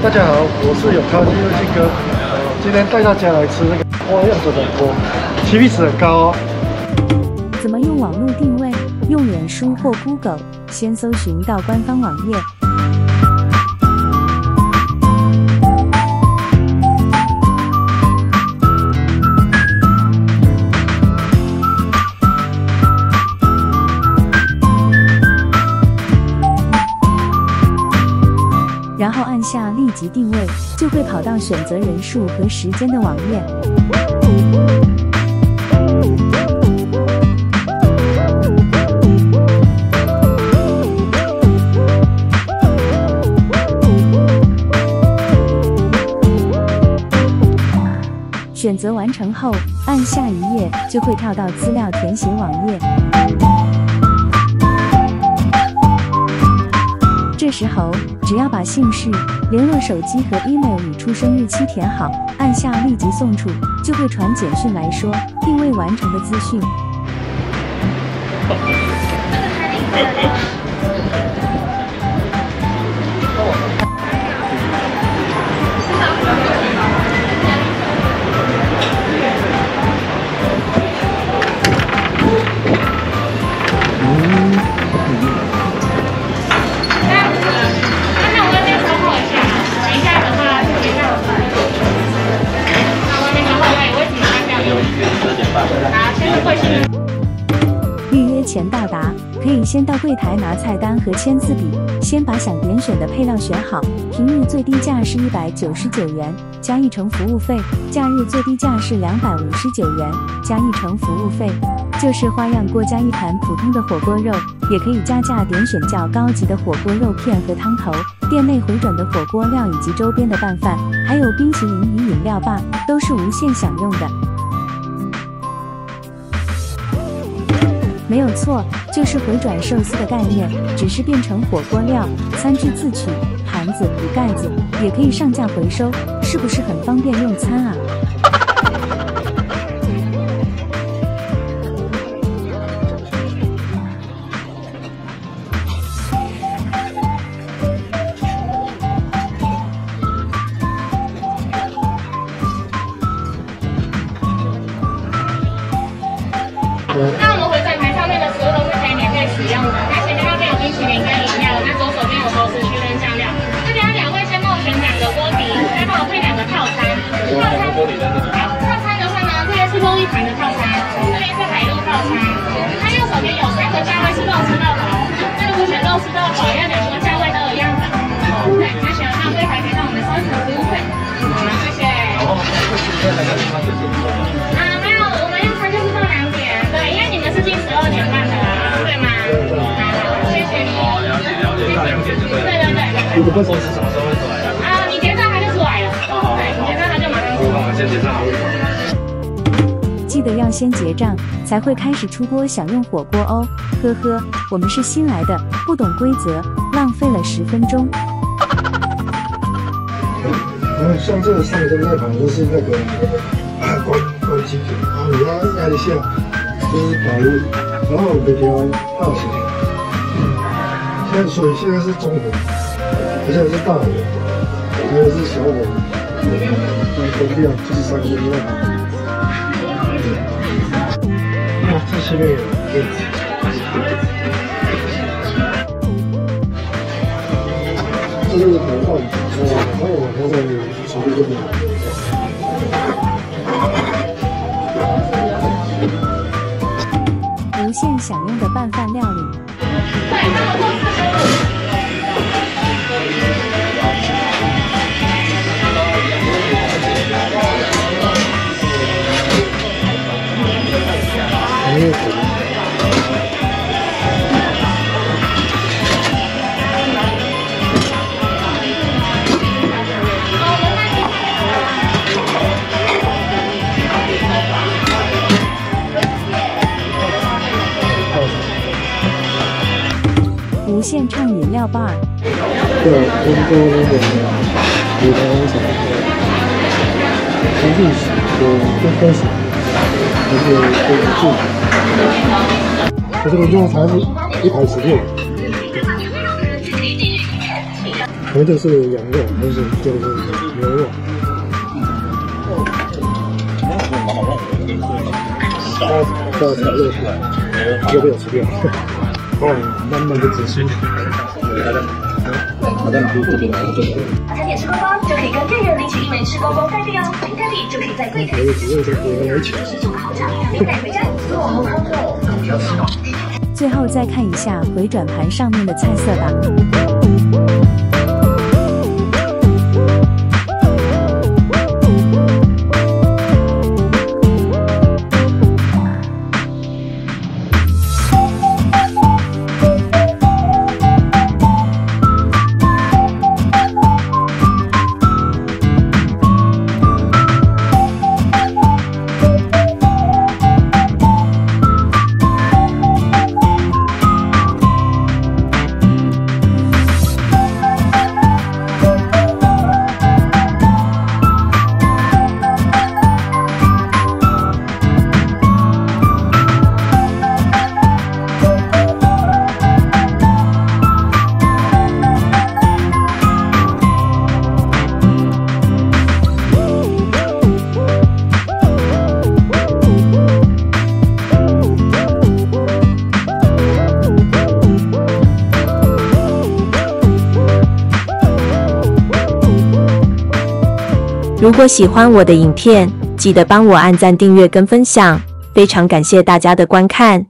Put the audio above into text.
大家好，我是永康金优进哥，今天带大家来吃那个花样的火锅其皮值很高哦。怎么用网络定位？用脸书或 Google 先搜寻到官方网页。然后按下立即定位，就会跑到选择人数和时间的网页。选择完成后，按下一页就会跳到资料填写网页。这时候，只要把姓氏、联络手机和 email 与出生日期填好，按下立即送出，就会传简讯来说定位完成的资讯。可以先到柜台拿菜单和签字笔，先把想点选的配料选好。平日最低价是一百九十九元，加一成服务费；假日最低价是两百五十九元，加一成服务费。就是花样锅加一盘普通的火锅肉，也可以加价点选较高级的火锅肉片和汤头。店内回转的火锅料以及周边的拌饭，还有冰淇淋与饮料吧，都是无限享用的。没有错，就是回转寿司的概念，只是变成火锅料，餐具自取，盘子与盖子也可以上架回收，是不是很方便用餐啊？那套餐，套餐的话呢，这边是肉一盘的套餐，这边是海陆套餐。它右手边有三个价位是肉吃到饱，那如果选肉丝到饱，要两个价位都一样的。对，那选到柜台可以让我们收取服务费。好，谢谢。啊，没有，我们用餐就是到两点，对，因为你们是进十二点半的啦，对吗？好，谢谢你。哦，了解了解，到两点就对了。对对对。不过公司什么记得要先结账，才会开始出锅享用火锅哦。呵呵，我们是新来的，不懂规则，浪费了十分钟。然后像这个上升那盘都是那个啊关关机，然后你要按一下就是保温，然后给它倒起来。现在水现在是中火，现在是大火，还有是小火，那分量就是三个那盘。哇，这前面有。这就是头饭，哦，还有那个手这边。无限享用的拌饭料理。无限畅饮料 bar。对，温州那个有的什么，从历史有最开始，而且都住。可是我用才是一百十六。然后这是羊肉，还是就是牛肉？它它炒肉出来，又被我吃掉。哦，慢慢的仔细。好的，这边来这边。加点吃光光就可以跟店员领取一枚吃光光代币哦，零代币就可以在柜台还有只有这个来抢。十九个好奖，带回家。最后再看一下回转盘上面的菜色吧。如果喜欢我的影片，记得帮我按赞、订阅跟分享，非常感谢大家的观看。